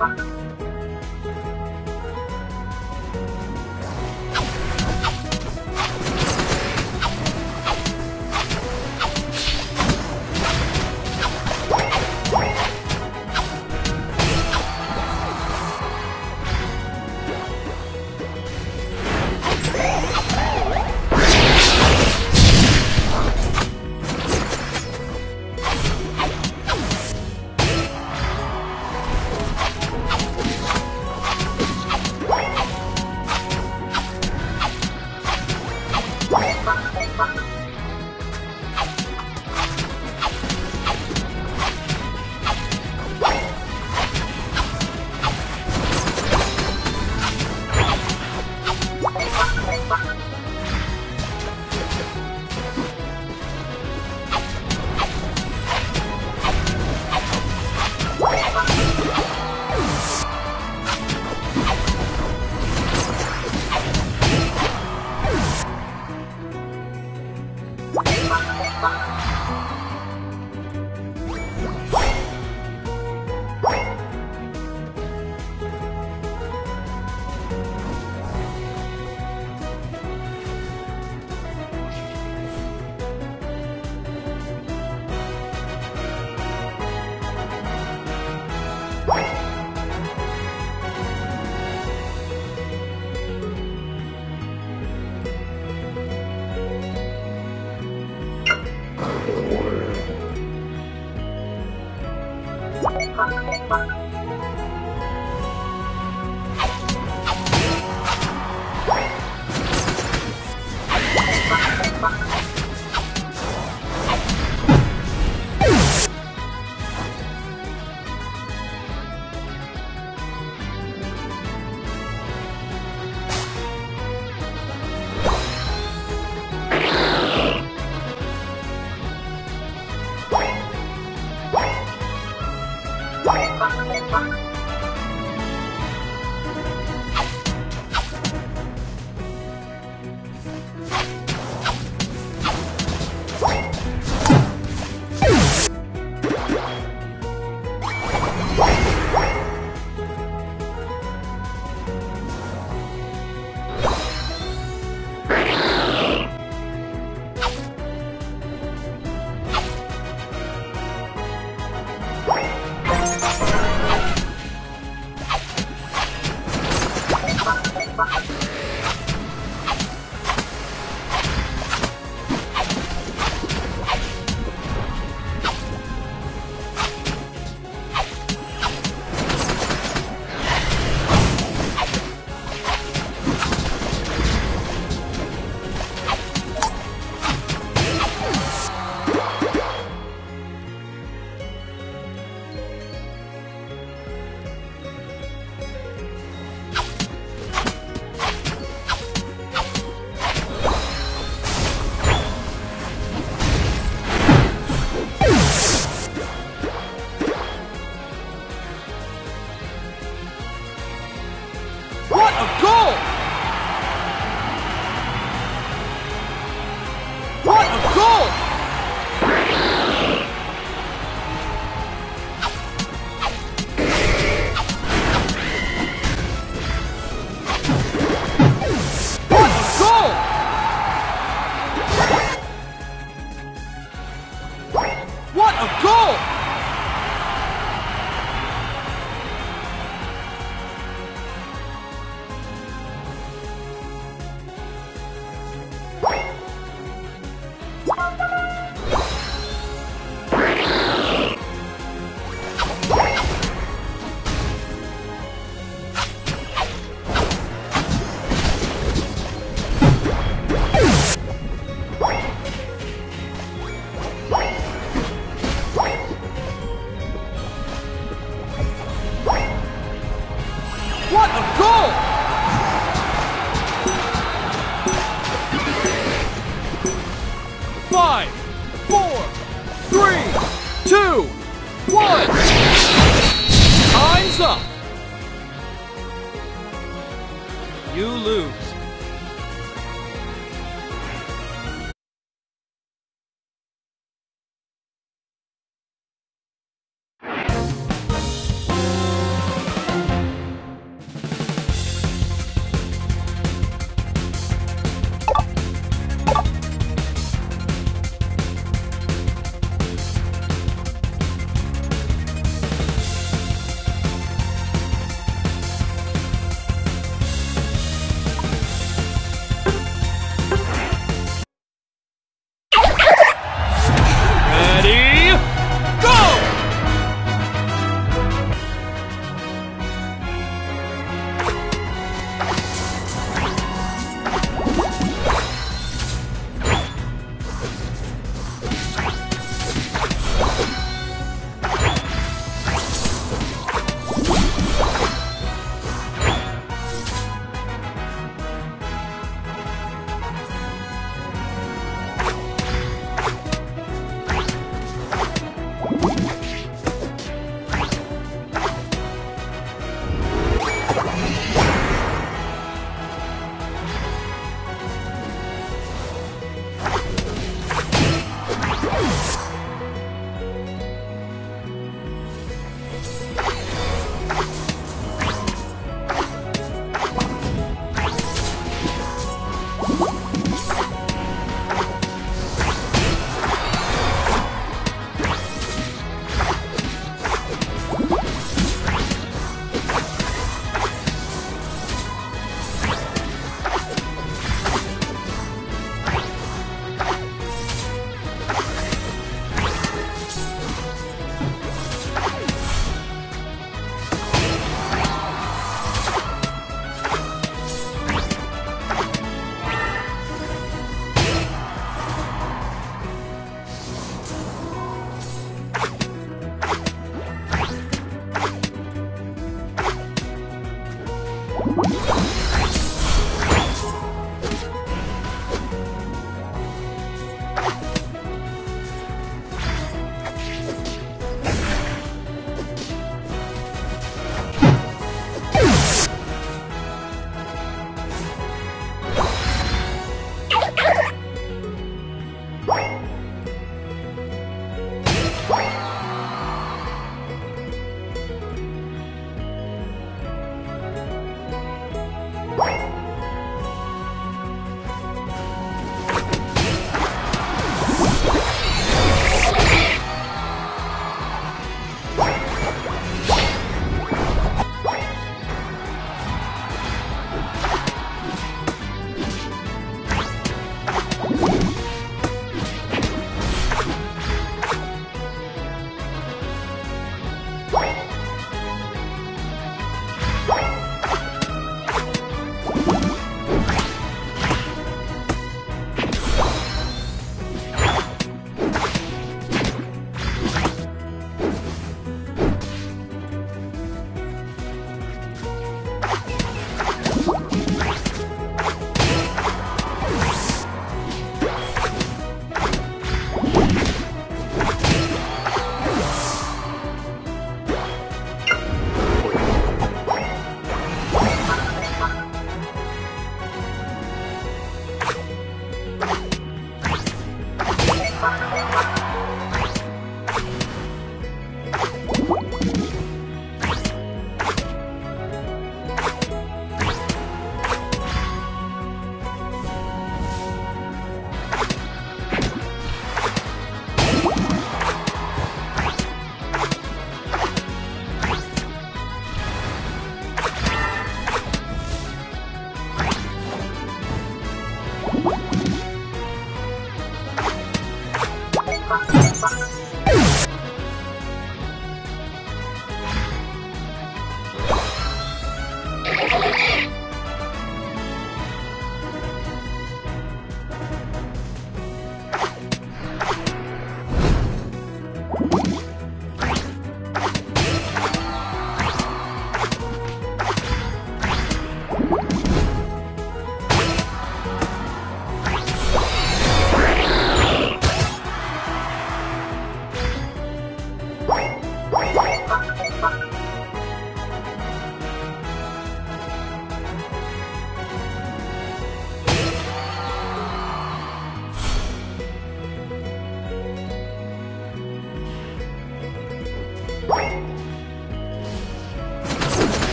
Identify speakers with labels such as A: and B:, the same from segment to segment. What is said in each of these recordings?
A: Bye. One. Time's up. You lose.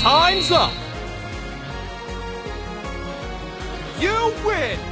A: Time's up! You win!